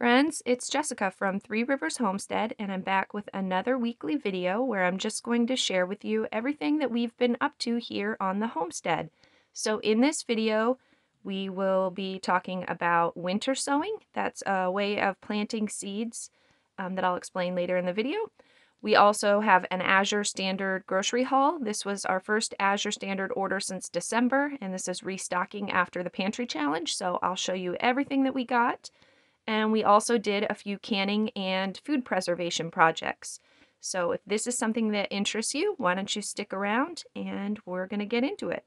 Friends, it's Jessica from Three Rivers Homestead, and I'm back with another weekly video where I'm just going to share with you everything that we've been up to here on the homestead. So in this video, we will be talking about winter sowing. That's a way of planting seeds um, that I'll explain later in the video. We also have an Azure Standard grocery haul. This was our first Azure Standard order since December, and this is restocking after the pantry challenge, so I'll show you everything that we got. And we also did a few canning and food preservation projects. So if this is something that interests you, why don't you stick around and we're going to get into it.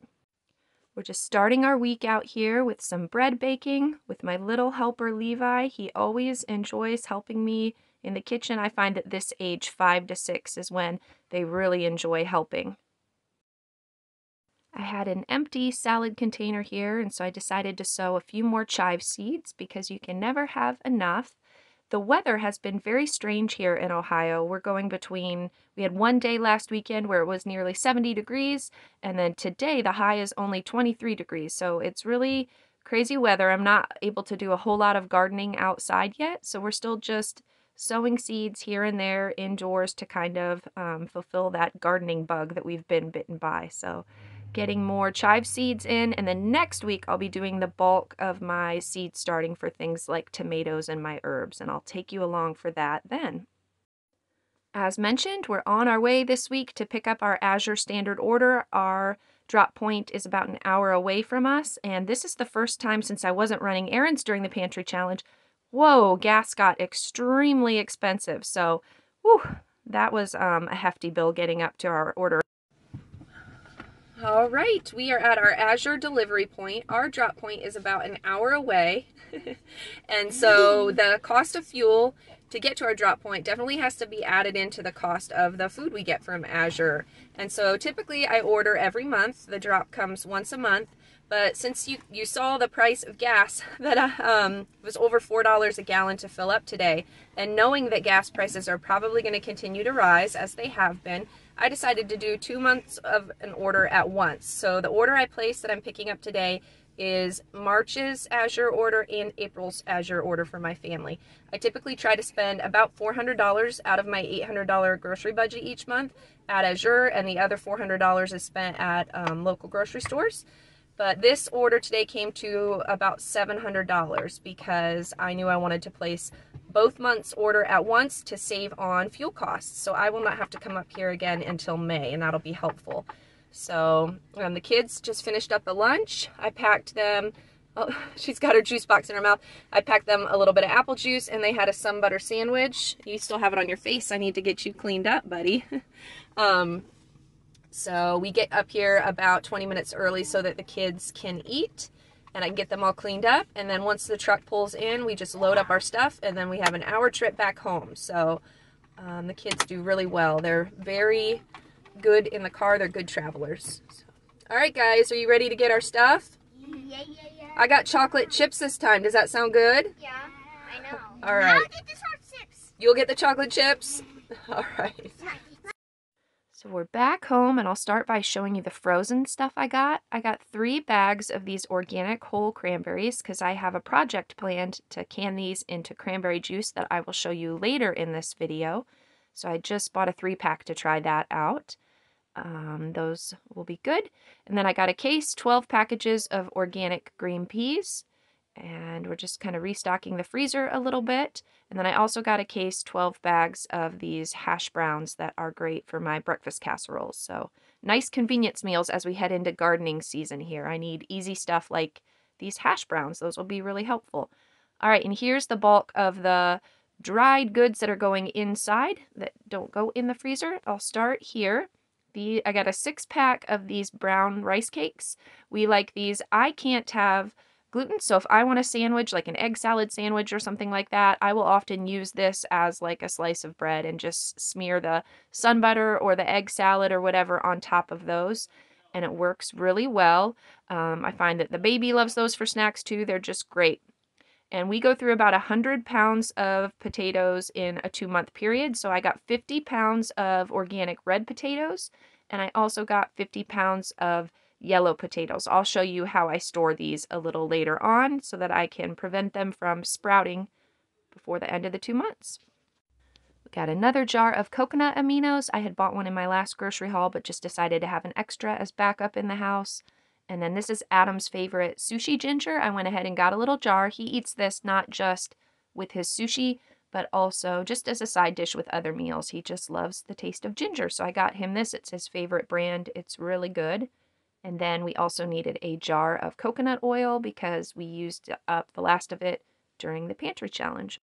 We're just starting our week out here with some bread baking with my little helper Levi. He always enjoys helping me in the kitchen. I find that this age, five to six, is when they really enjoy helping. I had an empty salad container here, and so I decided to sow a few more chive seeds because you can never have enough. The weather has been very strange here in Ohio. We're going between, we had one day last weekend where it was nearly 70 degrees, and then today the high is only 23 degrees. So it's really crazy weather. I'm not able to do a whole lot of gardening outside yet, so we're still just sowing seeds here and there indoors to kind of um, fulfill that gardening bug that we've been bitten by. So getting more chive seeds in, and then next week I'll be doing the bulk of my seed starting for things like tomatoes and my herbs, and I'll take you along for that then. As mentioned, we're on our way this week to pick up our Azure Standard order. Our drop point is about an hour away from us, and this is the first time since I wasn't running errands during the pantry challenge. Whoa, gas got extremely expensive, so whew, that was um, a hefty bill getting up to our order. All right, we are at our Azure delivery point. Our drop point is about an hour away. and so the cost of fuel to get to our drop point definitely has to be added into the cost of the food we get from Azure. And so typically I order every month. The drop comes once a month. But since you, you saw the price of gas that um, was over $4 a gallon to fill up today, and knowing that gas prices are probably going to continue to rise as they have been, I decided to do two months of an order at once. So the order I placed that I'm picking up today is March's Azure order and April's Azure order for my family. I typically try to spend about $400 out of my $800 grocery budget each month at Azure, and the other $400 is spent at um, local grocery stores. But this order today came to about $700 because I knew I wanted to place both months order at once to save on fuel costs. So I will not have to come up here again until May and that'll be helpful. So um, the kids just finished up the lunch. I packed them, oh, she's got her juice box in her mouth. I packed them a little bit of apple juice and they had a sun butter sandwich. You still have it on your face. I need to get you cleaned up, buddy. um, so we get up here about 20 minutes early so that the kids can eat and I can get them all cleaned up. And then once the truck pulls in, we just load up our stuff and then we have an hour trip back home. So um, the kids do really well. They're very good in the car. They're good travelers. So, all right, guys, are you ready to get our stuff? Yeah, yeah, yeah. I got chocolate chips this time. Does that sound good? Yeah, I know. All right. I'll get the chocolate chips. You'll get the chocolate chips? All right. So we're back home and I'll start by showing you the frozen stuff I got. I got three bags of these organic whole cranberries because I have a project planned to can these into cranberry juice that I will show you later in this video. So I just bought a three pack to try that out. Um, those will be good. And then I got a case, 12 packages of organic green peas and we're just kind of restocking the freezer a little bit. And then I also got a case 12 bags of these hash browns that are great for my breakfast casseroles. So nice convenience meals as we head into gardening season here. I need easy stuff like these hash browns. Those will be really helpful. All right, and here's the bulk of the dried goods that are going inside that don't go in the freezer. I'll start here. The, I got a six pack of these brown rice cakes. We like these. I can't have gluten. So if I want a sandwich, like an egg salad sandwich or something like that, I will often use this as like a slice of bread and just smear the sun butter or the egg salad or whatever on top of those. And it works really well. Um, I find that the baby loves those for snacks too. They're just great. And we go through about 100 pounds of potatoes in a two month period. So I got 50 pounds of organic red potatoes. And I also got 50 pounds of yellow potatoes. I'll show you how I store these a little later on so that I can prevent them from sprouting before the end of the two months. We got another jar of coconut aminos. I had bought one in my last grocery haul, but just decided to have an extra as backup in the house. And then this is Adam's favorite sushi ginger. I went ahead and got a little jar. He eats this not just with his sushi, but also just as a side dish with other meals. He just loves the taste of ginger. So I got him this. It's his favorite brand. It's really good. And then we also needed a jar of coconut oil because we used up the last of it during the pantry challenge.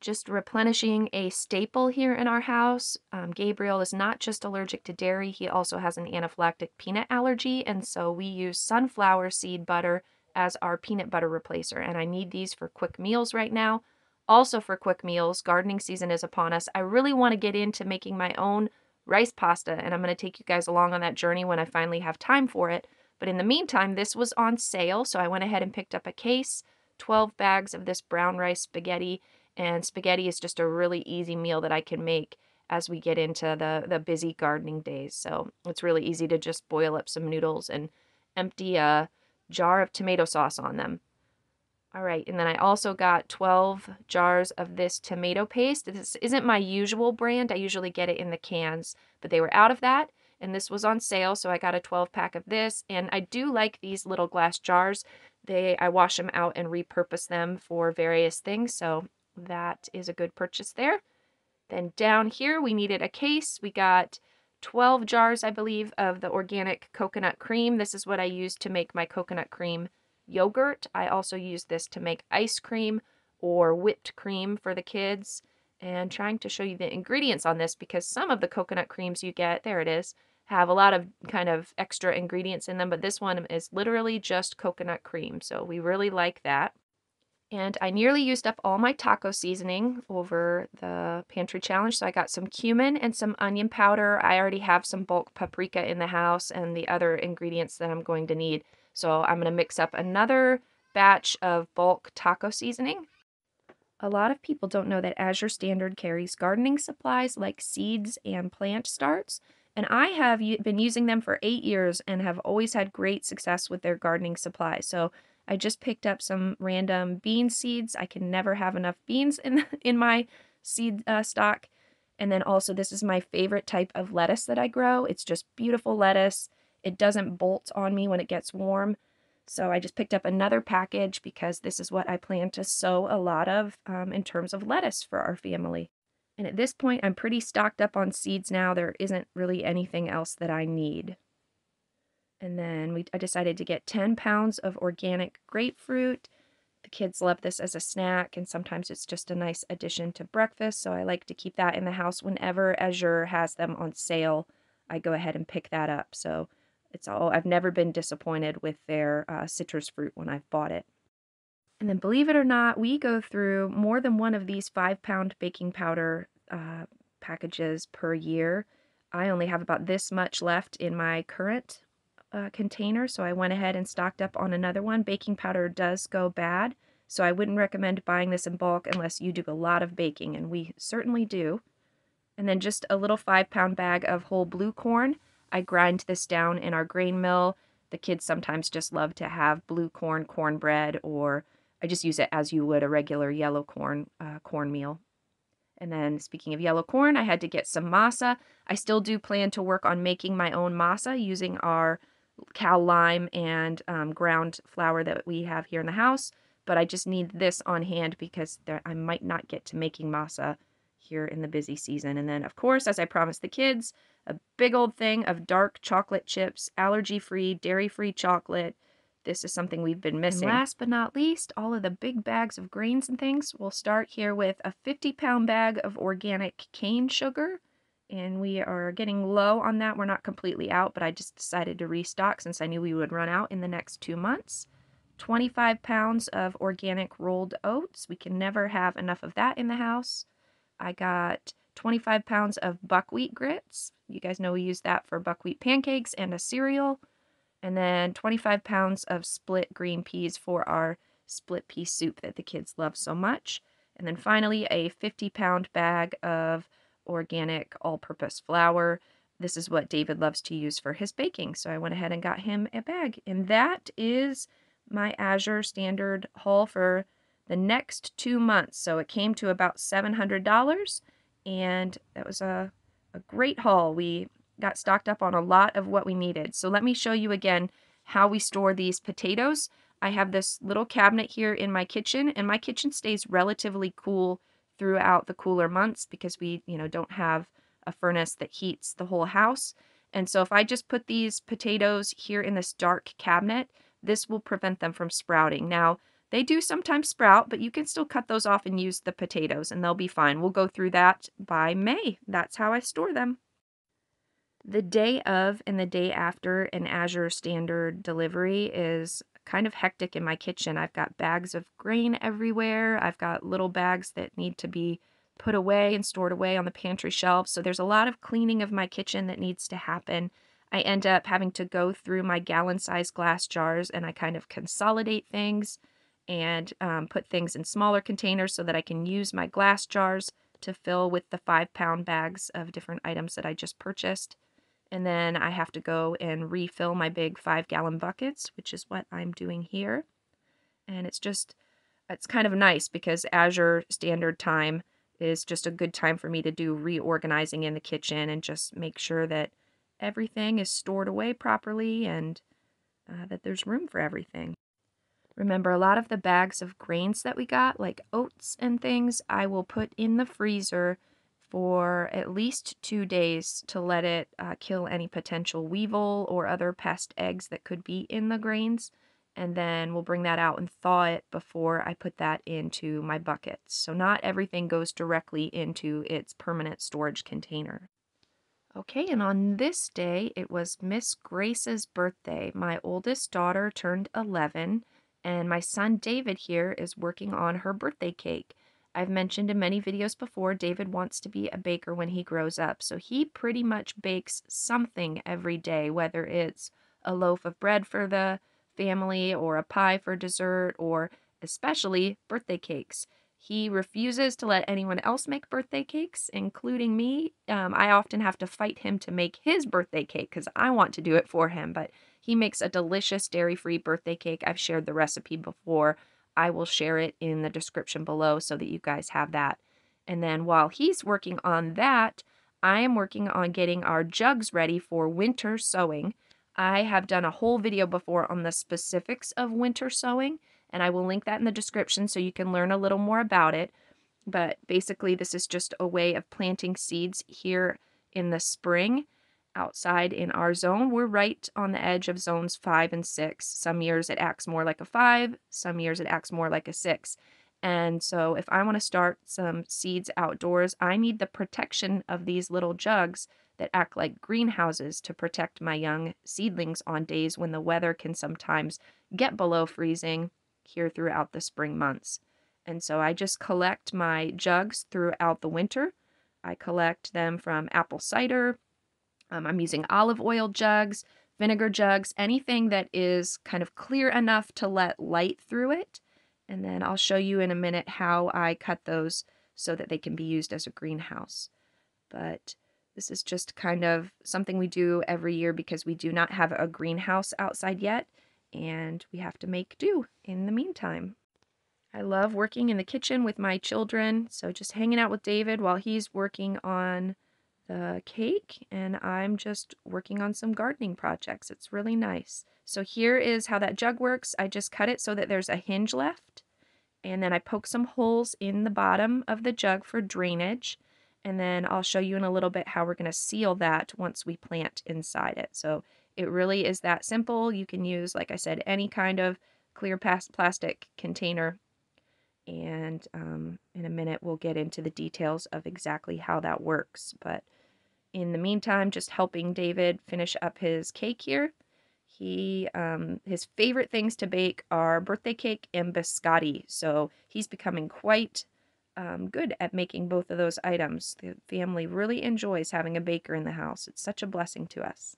Just replenishing a staple here in our house. Um, Gabriel is not just allergic to dairy, he also has an anaphylactic peanut allergy. And so we use sunflower seed butter as our peanut butter replacer. And I need these for quick meals right now. Also, for quick meals, gardening season is upon us. I really want to get into making my own rice pasta, and I'm going to take you guys along on that journey when I finally have time for it. But in the meantime, this was on sale, so I went ahead and picked up a case, 12 bags of this brown rice spaghetti, and spaghetti is just a really easy meal that I can make as we get into the, the busy gardening days. So it's really easy to just boil up some noodles and empty a jar of tomato sauce on them. All right, and then I also got 12 jars of this tomato paste. This isn't my usual brand. I usually get it in the cans, but they were out of that, and this was on sale, so I got a 12 pack of this. And I do like these little glass jars. They I wash them out and repurpose them for various things, so that is a good purchase there. Then down here, we needed a case. We got 12 jars, I believe, of the organic coconut cream. This is what I use to make my coconut cream yogurt. I also use this to make ice cream or whipped cream for the kids. And trying to show you the ingredients on this because some of the coconut creams you get, there it is, have a lot of kind of extra ingredients in them, but this one is literally just coconut cream. So we really like that. And I nearly used up all my taco seasoning over the pantry challenge. So I got some cumin and some onion powder. I already have some bulk paprika in the house and the other ingredients that I'm going to need. So I'm going to mix up another batch of bulk taco seasoning. A lot of people don't know that Azure Standard carries gardening supplies like seeds and plant starts, and I have been using them for eight years and have always had great success with their gardening supplies. So I just picked up some random bean seeds. I can never have enough beans in in my seed uh, stock. And then also, this is my favorite type of lettuce that I grow. It's just beautiful lettuce. It doesn't bolt on me when it gets warm. So I just picked up another package because this is what I plan to sow a lot of um, in terms of lettuce for our family. And at this point, I'm pretty stocked up on seeds now. There isn't really anything else that I need. And then we, I decided to get 10 pounds of organic grapefruit. The kids love this as a snack, and sometimes it's just a nice addition to breakfast. So I like to keep that in the house whenever Azure has them on sale. I go ahead and pick that up. So it's all I've never been disappointed with their uh, citrus fruit when I've bought it. And then, believe it or not, we go through more than one of these five pound baking powder uh, packages per year. I only have about this much left in my current uh, container, so I went ahead and stocked up on another one. Baking powder does go bad, so I wouldn't recommend buying this in bulk unless you do a lot of baking, and we certainly do. And then just a little five pound bag of whole blue corn. I grind this down in our grain mill. The kids sometimes just love to have blue corn cornbread, or I just use it as you would a regular yellow corn uh, cornmeal. And then, speaking of yellow corn, I had to get some masa. I still do plan to work on making my own masa using our cow lime and um, ground flour that we have here in the house. But I just need this on hand because there, I might not get to making masa here in the busy season. And then, of course, as I promised the kids, a big old thing of dark chocolate chips, allergy free, dairy free chocolate. This is something we've been missing. And last but not least, all of the big bags of grains and things. We'll start here with a 50 pound bag of organic cane sugar. And we are getting low on that. We're not completely out, but I just decided to restock since I knew we would run out in the next two months. 25 pounds of organic rolled oats. We can never have enough of that in the house. I got 25 pounds of buckwheat grits. You guys know we use that for buckwheat pancakes and a cereal. And then 25 pounds of split green peas for our split pea soup that the kids love so much. And then finally, a 50 pound bag of organic all purpose flour. This is what David loves to use for his baking. So I went ahead and got him a bag. And that is my Azure standard haul for the next two months. So it came to about $700 and that was a, a great haul. We got stocked up on a lot of what we needed. So let me show you again how we store these potatoes. I have this little cabinet here in my kitchen and my kitchen stays relatively cool throughout the cooler months because we, you know, don't have a furnace that heats the whole house. And so if I just put these potatoes here in this dark cabinet, this will prevent them from sprouting. Now, they do sometimes sprout, but you can still cut those off and use the potatoes and they'll be fine. We'll go through that by May. That's how I store them. The day of and the day after an Azure standard delivery is kind of hectic in my kitchen. I've got bags of grain everywhere. I've got little bags that need to be put away and stored away on the pantry shelf. So there's a lot of cleaning of my kitchen that needs to happen. I end up having to go through my gallon sized glass jars and I kind of consolidate things and um, put things in smaller containers so that I can use my glass jars to fill with the five pound bags of different items that I just purchased. And then I have to go and refill my big five gallon buckets, which is what I'm doing here. And it's just, it's kind of nice because Azure Standard Time is just a good time for me to do reorganizing in the kitchen and just make sure that everything is stored away properly and uh, that there's room for everything. Remember, a lot of the bags of grains that we got, like oats and things, I will put in the freezer for at least two days to let it uh, kill any potential weevil or other pest eggs that could be in the grains and then we'll bring that out and thaw it before I put that into my buckets. So not everything goes directly into its permanent storage container. Okay, and on this day, it was Miss Grace's birthday. My oldest daughter turned 11, and my son David here is working on her birthday cake. I've mentioned in many videos before, David wants to be a baker when he grows up, so he pretty much bakes something every day, whether it's a loaf of bread for the family or a pie for dessert or especially birthday cakes. He refuses to let anyone else make birthday cakes, including me. Um, I often have to fight him to make his birthday cake because I want to do it for him, but he makes a delicious dairy free birthday cake. I've shared the recipe before. I will share it in the description below so that you guys have that. And then while he's working on that, I am working on getting our jugs ready for winter sowing. I have done a whole video before on the specifics of winter sowing, and I will link that in the description so you can learn a little more about it. But basically, this is just a way of planting seeds here in the spring outside in our zone. We're right on the edge of zones five and six. Some years it acts more like a five, some years it acts more like a six. And so, if I want to start some seeds outdoors, I need the protection of these little jugs that act like greenhouses to protect my young seedlings on days when the weather can sometimes get below freezing here throughout the spring months. And so I just collect my jugs throughout the winter. I collect them from apple cider. Um, I'm using olive oil jugs, vinegar jugs, anything that is kind of clear enough to let light through it. And then I'll show you in a minute how I cut those so that they can be used as a greenhouse. But this is just kind of something we do every year because we do not have a greenhouse outside yet, and we have to make do in the meantime. I love working in the kitchen with my children, so just hanging out with David while he's working on the cake, and I'm just working on some gardening projects. It's really nice. So here is how that jug works. I just cut it so that there's a hinge left, and then I poke some holes in the bottom of the jug for drainage and then I'll show you in a little bit how we're going to seal that once we plant inside it. So it really is that simple. You can use, like I said, any kind of clear plastic container. And um, in a minute, we'll get into the details of exactly how that works. But in the meantime, just helping David finish up his cake here. He um, his favorite things to bake are birthday cake and biscotti. So he's becoming quite um, good at making both of those items. The family really enjoys having a baker in the house. It's such a blessing to us.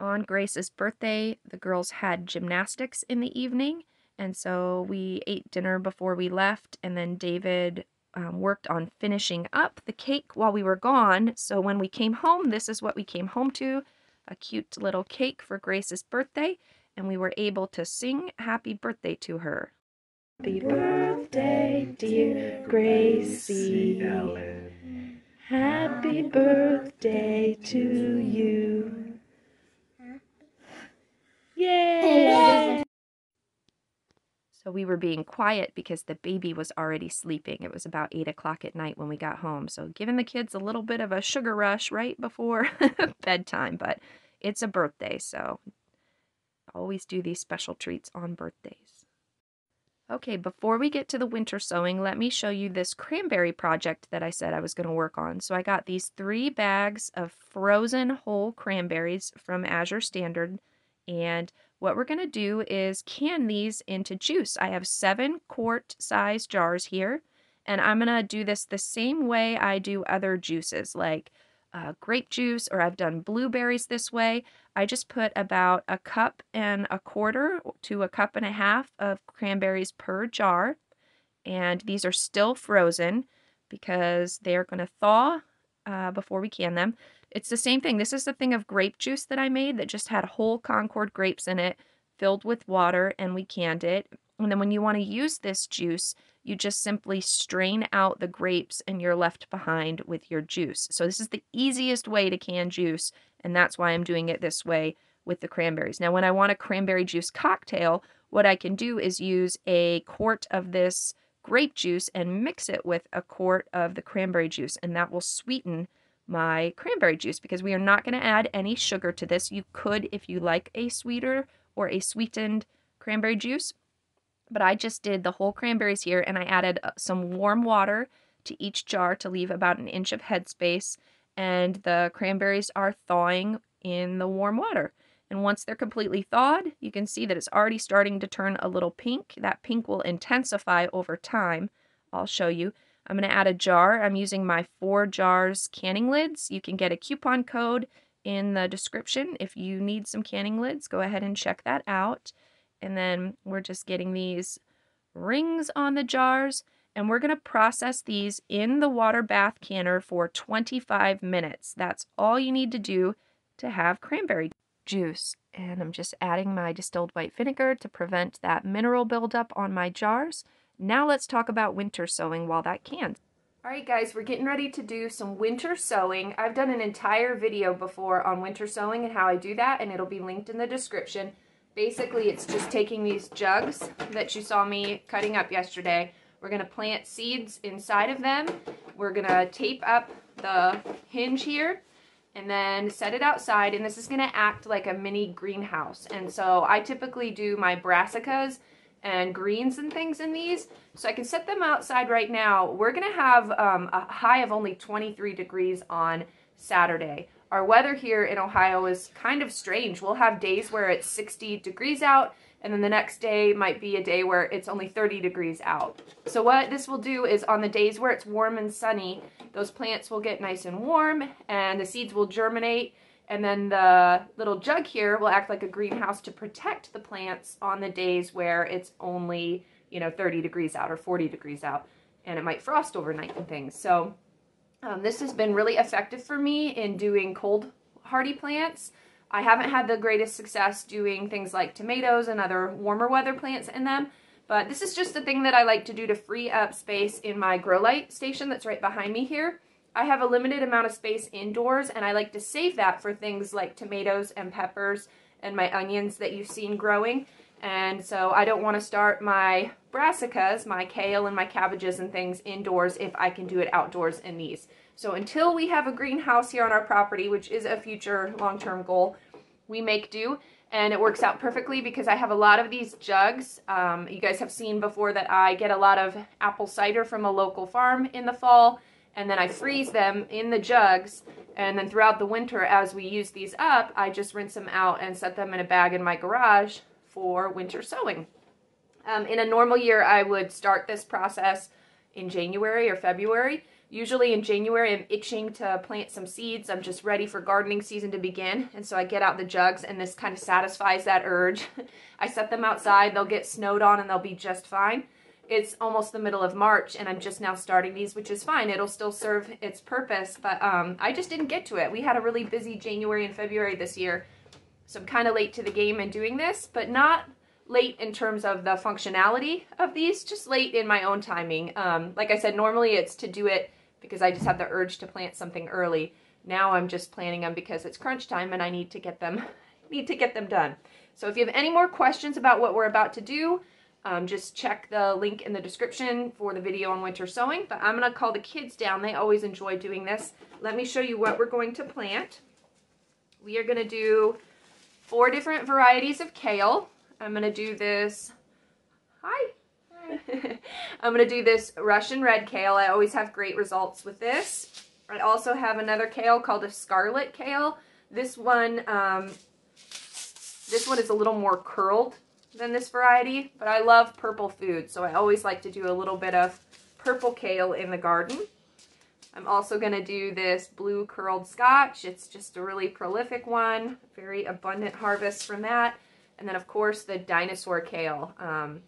On Grace's birthday, the girls had gymnastics in the evening, and so we ate dinner before we left, and then David um, worked on finishing up the cake while we were gone. So when we came home, this is what we came home to a cute little cake for Grace's birthday, and we were able to sing happy birthday to her. Happy birthday, dear Gracie. Happy birthday to you. Yay! So we were being quiet because the baby was already sleeping. It was about 8 o'clock at night when we got home. So giving the kids a little bit of a sugar rush right before bedtime. But it's a birthday, so always do these special treats on birthdays. Okay, before we get to the winter sowing, let me show you this cranberry project that I said I was going to work on. So I got these three bags of frozen whole cranberries from Azure Standard. And what we're going to do is can these into juice. I have seven quart size jars here. And I'm going to do this the same way I do other juices, like uh, grape juice or I've done blueberries this way. I just put about a cup and a quarter to a cup and a half of cranberries per jar. And these are still frozen because they're going to thaw uh, before we can them. It's the same thing. This is the thing of grape juice that I made that just had whole Concord grapes in it, filled with water, and we canned it. And then when you want to use this juice, you just simply strain out the grapes and you're left behind with your juice. So this is the easiest way to can juice, and that's why I'm doing it this way with the cranberries. Now, when I want a cranberry juice cocktail, what I can do is use a quart of this grape juice and mix it with a quart of the cranberry juice, and that will sweeten my cranberry juice because we are not going to add any sugar to this. You could if you like a sweeter or a sweetened cranberry juice, but I just did the whole cranberries here and I added uh, some warm water to each jar to leave about an inch of headspace. And the cranberries are thawing in the warm water. And once they're completely thawed, you can see that it's already starting to turn a little pink. That pink will intensify over time. I'll show you. I'm going to add a jar. I'm using my ForJars canning lids. You can get a coupon code in the description if you need some canning lids. Go ahead and check that out. And then we're just getting these rings on the jars. And we're going to process these in the water bath canner for 25 minutes. That's all you need to do to have cranberry juice. And I'm just adding my distilled white vinegar to prevent that mineral buildup on my jars. Now let's talk about winter sowing while that cans. Alright guys, we're getting ready to do some winter sowing. I've done an entire video before on winter sowing and how I do that, and it'll be linked in the description. Basically, it's just taking these jugs that you saw me cutting up yesterday. We're to plant seeds inside of them. We're to tape up the hinge here and then set it outside. And this is going to act like a mini greenhouse. And so I typically do my brassicas and greens and things in these. So I can set them outside right now. We're going to have um, a high of only 23 degrees on Saturday our weather here in Ohio is kind of strange. We'll have days where it's 60 degrees out, and then the next day might be a day where it's only 30 degrees out. So what this will do is on the days where it's warm and sunny, those plants will get nice and warm, and the seeds will germinate, and then the little jug here will act like a greenhouse to protect the plants on the days where it's only, you know, 30 degrees out or 40 degrees out, and it might frost overnight and things. So um, this has been really effective for me in doing cold hardy plants. I haven't had the greatest success doing things like tomatoes and other warmer weather plants in them, but this is just the thing that I like to do to free up space in my grow light station that's right behind me here. I have a limited amount of space indoors and I like to save that for things like tomatoes and peppers and my onions that you've seen growing. And so I don't want to start my brassicas, my kale and my cabbages and things indoors if I can do it outdoors in these. So until we have a greenhouse here on our property, which is a future long-term goal, we make do. And it works out perfectly because I have a lot of these jugs. Um, you guys have seen before that I get a lot of apple cider from a local farm in the fall. And then I freeze them in the jugs. And then throughout the winter, as we use these up, I just rinse them out and set them in a bag in my garage for winter sowing. Um, in a normal year, I would start this process in January or February. Usually in January, I'm itching to plant some seeds. I'm just ready for gardening season to begin. And so I get out the jugs and this kind of satisfies that urge. I set them outside. They'll get snowed on and they'll be just fine. It's almost the middle of March and I'm just now starting these, which is fine. It'll still serve its purpose, but um, I just didn't get to it. We had a really busy January and February this year. So I'm kind of late to the game in doing this, but not late in terms of the functionality of these, just late in my own timing. Um, like I said, normally it's to do it because I just have the urge to plant something early. Now I'm just planting them because it's crunch time and I need to get them need to get them done. So if you have any more questions about what we're about to do, um, just check the link in the description for the video on winter sowing. But I'm going to call the kids down. They always enjoy doing this. Let me show you what we're going to plant. We are going to do four different varieties of kale. I'm going to do this. Hi. I'm going to do this Russian red kale. I always have great results with this. I also have another kale called a scarlet kale. This one, um, this one is a little more curled than this variety, but I love purple food, so I always like to do a little bit of purple kale in the garden. I'm also going to do this blue curled scotch. It's just a really prolific one, very abundant harvest from that. And then, of course, the dinosaur kale. Um,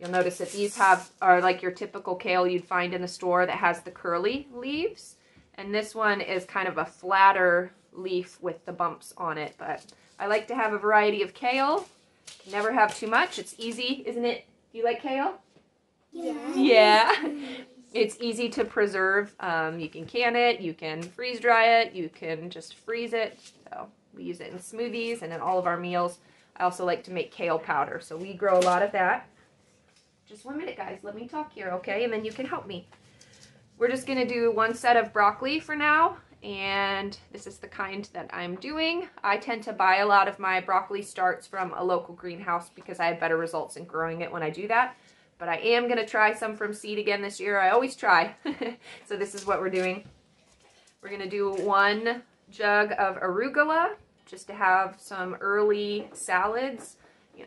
you'll notice that these have are like your typical kale you'd find in the store that has the curly leaves. And this one is kind of a flatter leaf with the bumps on it. But I like to have a variety of kale. Never have too much. It's easy, isn't it? Do you like kale? Yeah. Yeah. It's easy to preserve. Um, you can can it, you can freeze dry it, you can just freeze it. So we use it in smoothies and in all of our meals. I also like to make kale powder, so we grow a lot of that. Just one minute, guys. Let me talk here, okay? And then you can help me. We're just going to do one set of broccoli for now, and this is the kind that I'm doing. I tend to buy a lot of my broccoli starts from a local greenhouse because I have better results in growing it when I do that but I am going to try some from seed again this year. I always try. so this is what we're doing. We're going to do one jug of arugula just to have some early salads.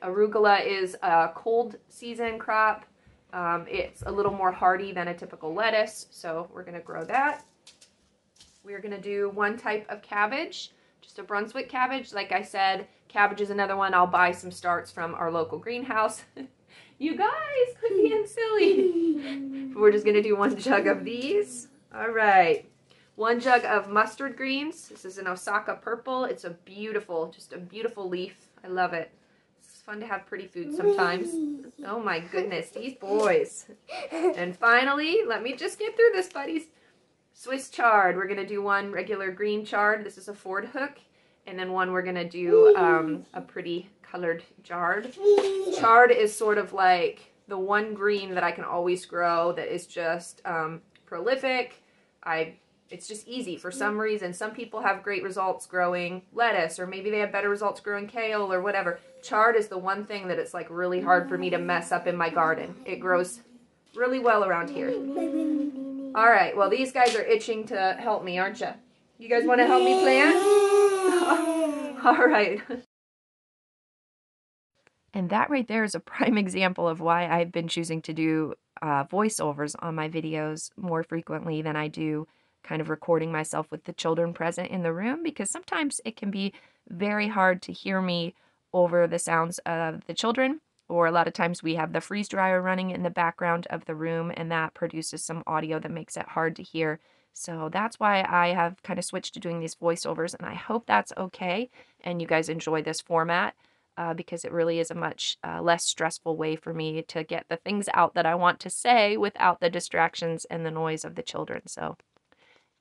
Arugula is a cold season crop. Um, it's a little more hardy than a typical lettuce, so we're going to grow that. We're going to do one type of cabbage, just a Brunswick cabbage. Like I said, cabbage is another one. I'll buy some starts from our local greenhouse. You guys, quit being silly. We're just going to do one jug of these. All right. One jug of mustard greens. This is an Osaka purple. It's a beautiful, just a beautiful leaf. I love it. It's fun to have pretty food sometimes. Oh my goodness, these boys. And finally, let me just get through this, buddies. Swiss chard. We're going to do one regular green chard. This is a Fordhook. And then one we're going to do um, a pretty colored chard. Chard is sort of like the one green that I can always grow that is just um, prolific. I it's just easy for some reason. Some people have great results growing lettuce, or maybe they have better results growing kale or whatever. Chard is the one thing that it's like really hard for me to mess up in my garden. It grows really well around here. All right, well, these guys are itching to help me, aren't you? You guys want to help me plant? All right. And that right there is a prime example of why I've been choosing to do uh, voiceovers on my videos more frequently than I do kind of recording myself with the children present in the room because sometimes it can be very hard to hear me over the sounds of the children or a lot of times we have the freeze dryer running in the background of the room and that produces some audio that makes it hard to hear. So that's why I have kind of switched to doing these voiceovers and I hope that's okay and you guys enjoy this format uh, because it really is a much uh, less stressful way for me to get the things out that I want to say without the distractions and the noise of the children. So,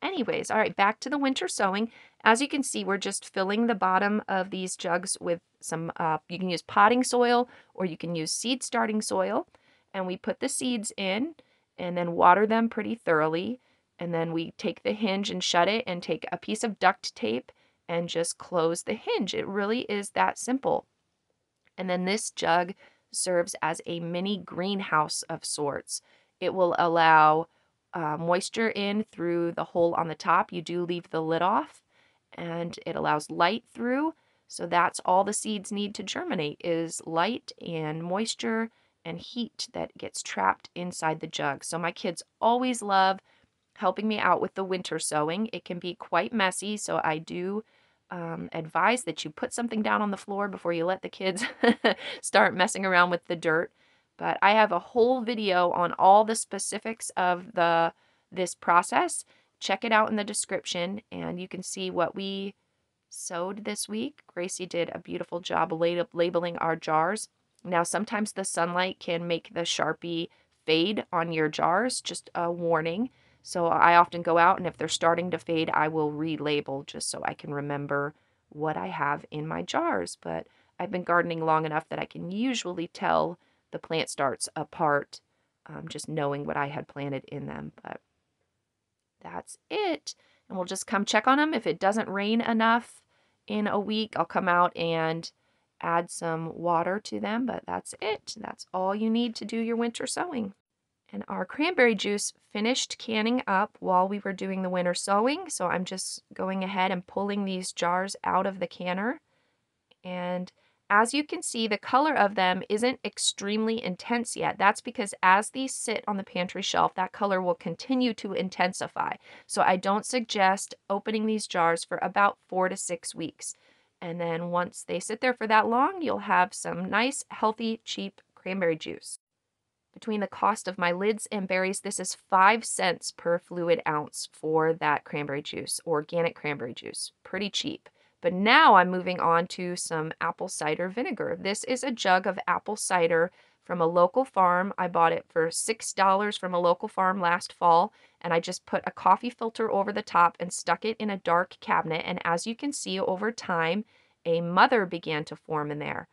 anyways, all right, back to the winter sowing. As you can see, we're just filling the bottom of these jugs with some, uh, you can use potting soil or you can use seed starting soil. And we put the seeds in and then water them pretty thoroughly. And then we take the hinge and shut it and take a piece of duct tape and just close the hinge. It really is that simple. And then this jug serves as a mini greenhouse of sorts. It will allow uh, moisture in through the hole on the top. You do leave the lid off and it allows light through. So that's all the seeds need to germinate is light and moisture and heat that gets trapped inside the jug. So my kids always love helping me out with the winter sowing. It can be quite messy, so I do um, advise that you put something down on the floor before you let the kids start messing around with the dirt. But I have a whole video on all the specifics of the this process. Check it out in the description and you can see what we sowed this week. Gracie did a beautiful job lab labeling our jars. Now, sometimes the sunlight can make the Sharpie fade on your jars, just a warning. So I often go out and if they're starting to fade, I will relabel just so I can remember what I have in my jars. But I've been gardening long enough that I can usually tell the plant starts apart um, just knowing what I had planted in them. But that's it. And we'll just come check on them. If it doesn't rain enough in a week, I'll come out and add some water to them. But that's it. That's all you need to do your winter sowing. And our cranberry juice finished canning up while we were doing the winter sowing. So I'm just going ahead and pulling these jars out of the canner. And as you can see, the color of them isn't extremely intense yet. That's because as these sit on the pantry shelf, that color will continue to intensify. So I don't suggest opening these jars for about four to six weeks. And then once they sit there for that long, you'll have some nice, healthy, cheap cranberry juice. Between the cost of my lids and berries, this is 5 cents per fluid ounce for that cranberry juice, organic cranberry juice. Pretty cheap. But now I'm moving on to some apple cider vinegar. This is a jug of apple cider from a local farm. I bought it for $6 from a local farm last fall, and I just put a coffee filter over the top and stuck it in a dark cabinet. And as you can see over time, a mother began to form in there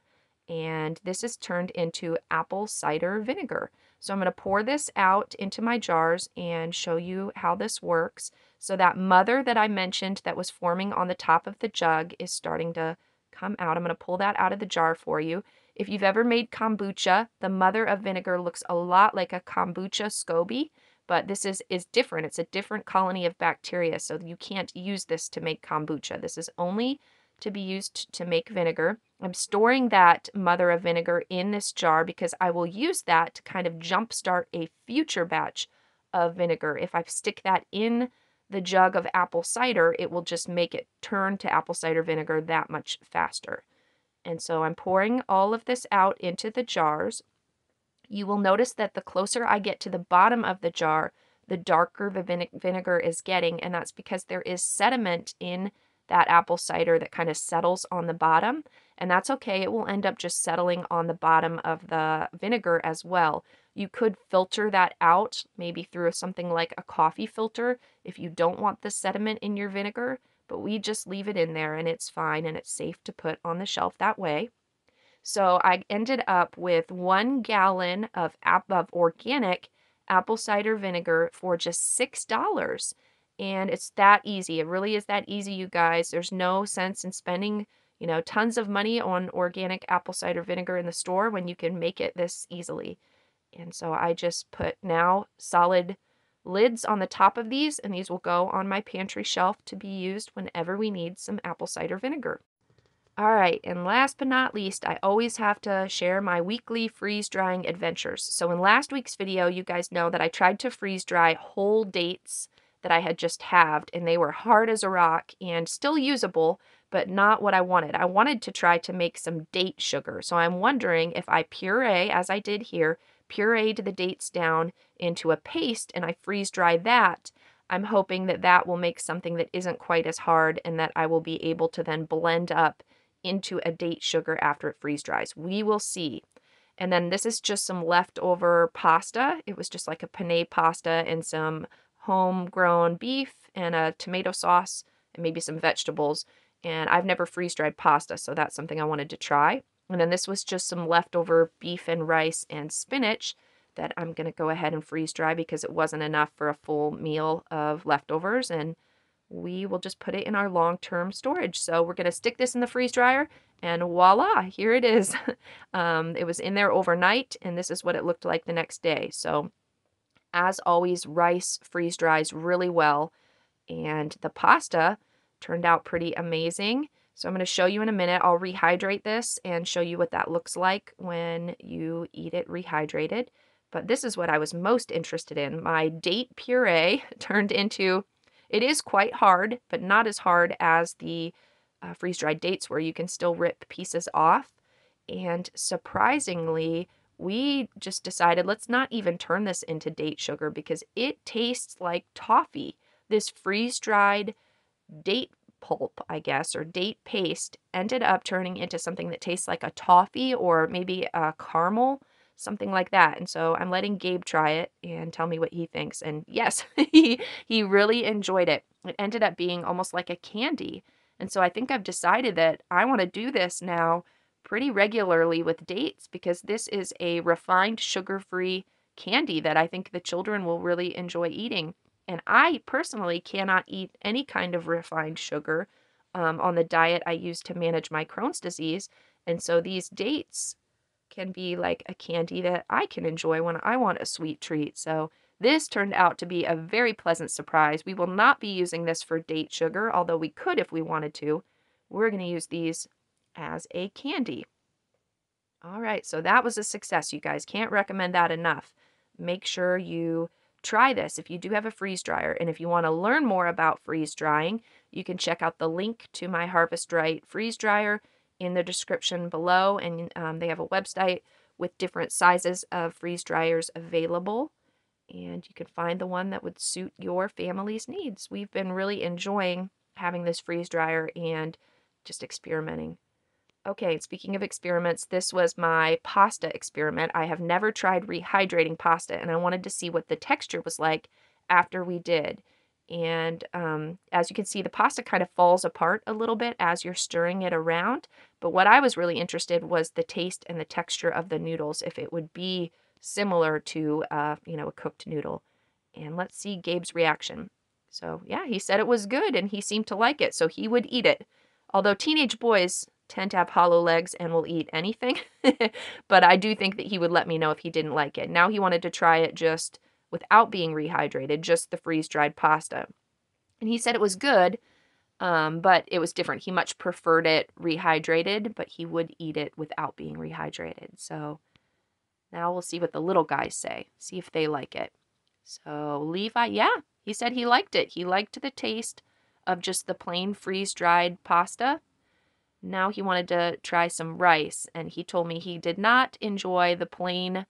and this is turned into apple cider vinegar. So I'm going to pour this out into my jars and show you how this works. So that mother that I mentioned that was forming on the top of the jug is starting to come out. I'm going to pull that out of the jar for you. If you've ever made kombucha, the mother of vinegar looks a lot like a kombucha SCOBY, but this is, is different. It's a different colony of bacteria, so you can't use this to make kombucha. This is only to be used to make vinegar. I'm storing that mother of vinegar in this jar because I will use that to kind of jumpstart a future batch of vinegar. If I stick that in the jug of apple cider, it will just make it turn to apple cider vinegar that much faster. And so I'm pouring all of this out into the jars. You will notice that the closer I get to the bottom of the jar, the darker the vinegar is getting, and that's because there is sediment in that apple cider that kind of settles on the bottom. And that's okay. It will end up just settling on the bottom of the vinegar as well. You could filter that out, maybe through something like a coffee filter if you don't want the sediment in your vinegar, but we just leave it in there and it's fine and it's safe to put on the shelf that way. So I ended up with one gallon of, of organic apple cider vinegar for just $6. And it's that easy. It really is that easy, you guys. There's no sense in spending, you know, tons of money on organic apple cider vinegar in the store when you can make it this easily. And so I just put now solid lids on the top of these, and these will go on my pantry shelf to be used whenever we need some apple cider vinegar. All right, and last but not least, I always have to share my weekly freeze drying adventures. So in last week's video, you guys know that I tried to freeze dry whole dates that I had just halved, and they were hard as a rock and still usable, but not what I wanted. I wanted to try to make some date sugar. So I'm wondering if I puree, as I did here, pureed the dates down into a paste and I freeze dry that, I'm hoping that that will make something that isn't quite as hard and that I will be able to then blend up into a date sugar after it freeze dries. We will see. And then this is just some leftover pasta. It was just like a penne pasta and some homegrown beef and a tomato sauce and maybe some vegetables. And I've never freeze dried pasta, so that's something I wanted to try. And then this was just some leftover beef and rice and spinach that I'm going to go ahead and freeze dry because it wasn't enough for a full meal of leftovers. And we will just put it in our long term storage. So we're going to stick this in the freeze dryer, and voila, here it is. um, it was in there overnight, and this is what it looked like the next day. So as always, rice freeze dries really well. And the pasta turned out pretty amazing. So I'm going to show you in a minute. I'll rehydrate this and show you what that looks like when you eat it rehydrated. But this is what I was most interested in. My date puree turned into, it is quite hard, but not as hard as the uh, freeze-dried dates where you can still rip pieces off. And surprisingly, we just decided let's not even turn this into date sugar because it tastes like toffee. This freeze dried date pulp, I guess, or date paste ended up turning into something that tastes like a toffee or maybe a caramel, something like that. And so I'm letting Gabe try it and tell me what he thinks. And yes, he he really enjoyed it. It ended up being almost like a candy. And so I think I've decided that I want to do this now pretty regularly with dates because this is a refined sugar-free candy that I think the children will really enjoy eating. And I personally cannot eat any kind of refined sugar um, on the diet I use to manage my Crohn's disease. And so these dates can be like a candy that I can enjoy when I want a sweet treat. So this turned out to be a very pleasant surprise. We will not be using this for date sugar, although we could if we wanted to. We're going to use these as a candy. All right, so that was a success, you guys. Can't recommend that enough. Make sure you try this if you do have a freeze dryer. And if you want to learn more about freeze drying, you can check out the link to my Harvest Right freeze dryer in the description below. And um, they have a website with different sizes of freeze dryers available. And you can find the one that would suit your family's needs. We've been really enjoying having this freeze dryer and just experimenting. Okay, speaking of experiments, this was my pasta experiment. I have never tried rehydrating pasta, and I wanted to see what the texture was like after we did. And um, as you can see, the pasta kind of falls apart a little bit as you're stirring it around. But what I was really interested was the taste and the texture of the noodles, if it would be similar to, uh, you know, a cooked noodle. And let's see Gabe's reaction. So yeah, he said it was good, and he seemed to like it, so he would eat it. Although teenage boys tend to have hollow legs and will eat anything. but I do think that he would let me know if he didn't like it. Now he wanted to try it just without being rehydrated, just the freeze dried pasta. And he said it was good, um, but it was different. He much preferred it rehydrated, but he would eat it without being rehydrated. So now we'll see what the little guys say, see if they like it. So Levi, yeah, he said he liked it. He liked the taste of just the plain freeze dried pasta now he wanted to try some rice, and he told me he did not enjoy the plain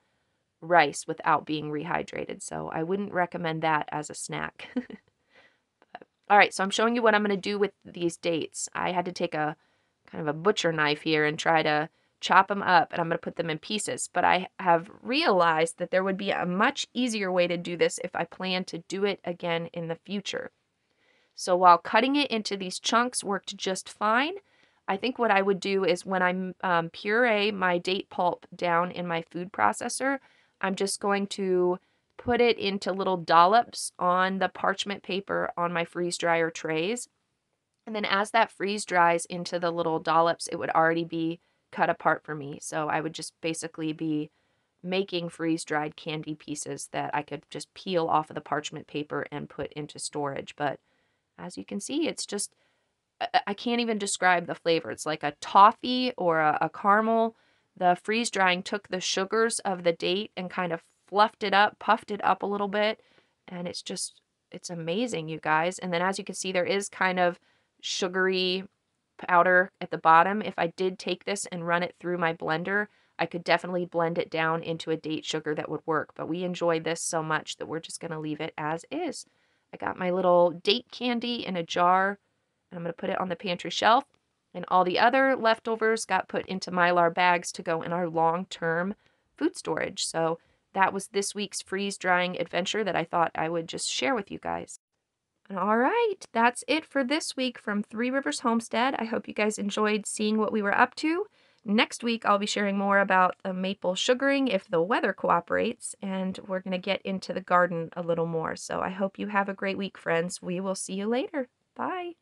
rice without being rehydrated. So I wouldn't recommend that as a snack. but, all right, so I'm showing you what I'm going to do with these dates. I had to take a kind of a butcher knife here and try to chop them up, and I'm going to put them in pieces. But I have realized that there would be a much easier way to do this if I plan to do it again in the future. So while cutting it into these chunks worked just fine, I think what I would do is when I um, puree my date pulp down in my food processor, I'm just going to put it into little dollops on the parchment paper on my freeze dryer trays. And then as that freeze dries into the little dollops, it would already be cut apart for me. So I would just basically be making freeze dried candy pieces that I could just peel off of the parchment paper and put into storage. But as you can see, it's just I can't even describe the flavor. It's like a toffee or a, a caramel. The freeze drying took the sugars of the date and kind of fluffed it up, puffed it up a little bit, and it's just it's amazing, you guys. And then as you can see, there is kind of sugary powder at the bottom. If I did take this and run it through my blender, I could definitely blend it down into a date sugar that would work. But we enjoy this so much that we're just going to leave it as is. I got my little date candy in a jar and I'm going to put it on the pantry shelf. And all the other leftovers got put into mylar bags to go in our long term food storage. So that was this week's freeze drying adventure that I thought I would just share with you guys. All right, that's it for this week from Three Rivers Homestead. I hope you guys enjoyed seeing what we were up to. Next week, I'll be sharing more about the maple sugaring if the weather cooperates, and we're going to get into the garden a little more. So I hope you have a great week, friends. We will see you later. Bye.